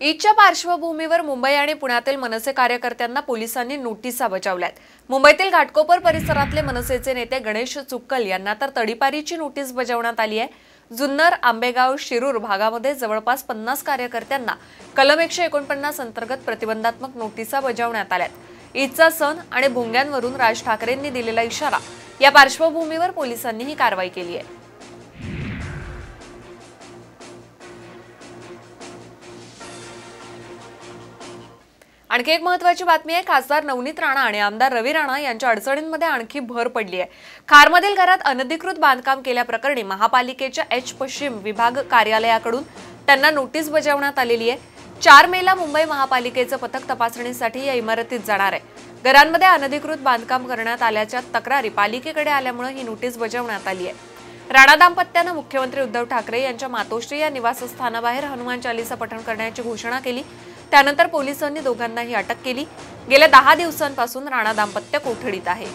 ईदच्या पार्श्वभूमीवर मुंबई आणि पुण्यातील मनसे कार्यकर्त्यांना पोलिसांनी नोटिसा बजावल्यात. मुंबईतील घाटकोपर परिसरातले मनसेचे नेते गणेश चुक्कल यांना तर तडीपारीची नोटीस बजावण्यात आली आहे. जुन्नर आंबेगाव शिरूर भागामध्ये जवळपास पन्नास कार्यकर्त्यांना कलम एकशे एकोणपन्नास अंतर्गत प्रतिबंधात्मक नोटिसा बजावण्यात आल्यात. ईदचा सण आणि भोंग्यांवरून राज ठाकरेंनी दिलेला इशारा या पार्श्वभूमीवर पोलिसांनी ही कारवाई केली आहे. आणखी एक महत्वाची बातमी आहे खासदार नवनीत राणा आणि आमदार रवी राणा यांच्या अडचणींमध्ये आणखी भर पडली आहे. खारमधील घरात अनधिकृत बांधकाम केल्याप्रकरणी महापालिकेच्या एच पश्चिम विभाग कार्यालयाकडून त्यांना नोटीस बजावण्यात आलेली आहे. चार मेला मुंबई महापालिकेचं पथक तपासणीसाठी या इमारतीत जाणार आहे. घरांमध्ये अनधिकृत बांधकाम करण्यात आल्याच्या तक्रारी पालिकेकडे आल्यामुळे ही नोटीस बजावण्यात आली आहे. राणा दाम्पत्यानं मुख्यमंत्री उद्धव ठाकरे यांच्या मातोश्री या निवासस्थानाबाहेर हनुमान चालिसा पठण करण्याची घोषणा केली. त्यानंतर पोलिसांनी दोघांनाही अटक केली. गेल्या दहा दिवसांपासून राणा दाम्पत्य कोठडीत आहे.